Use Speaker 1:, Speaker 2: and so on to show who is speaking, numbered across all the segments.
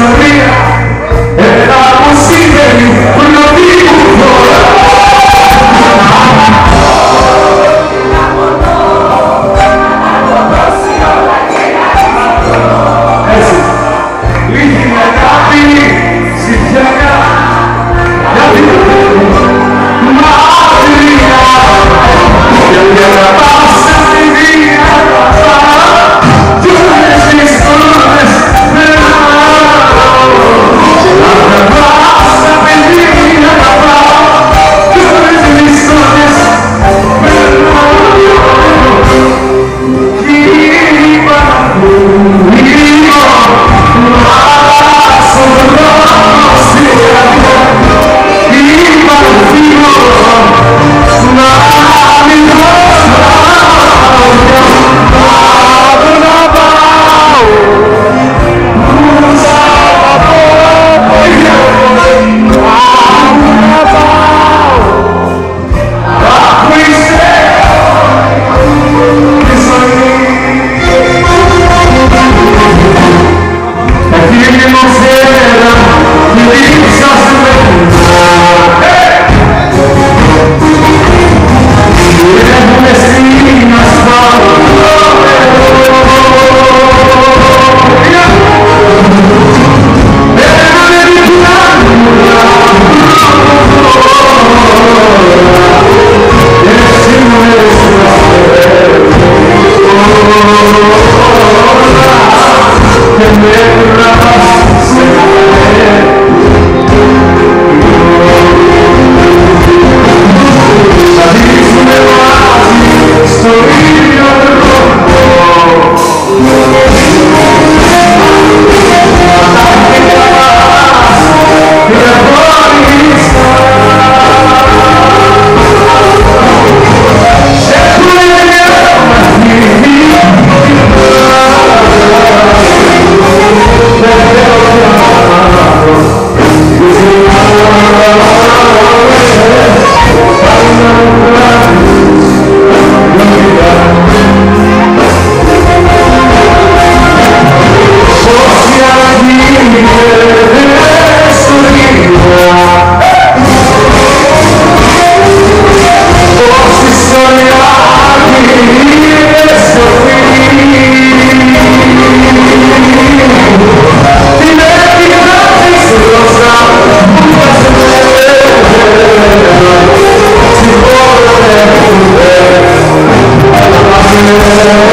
Speaker 1: career Oh, Lord.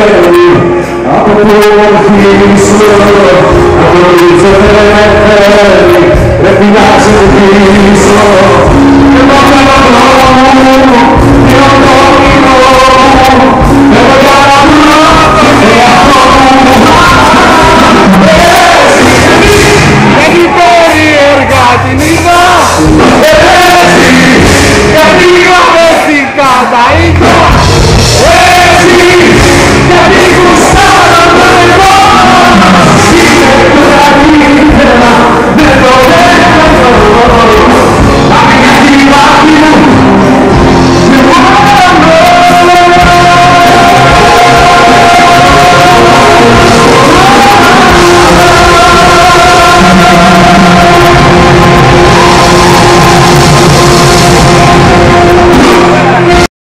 Speaker 1: fermi a proporti solo a non fermi e mi lasci di solo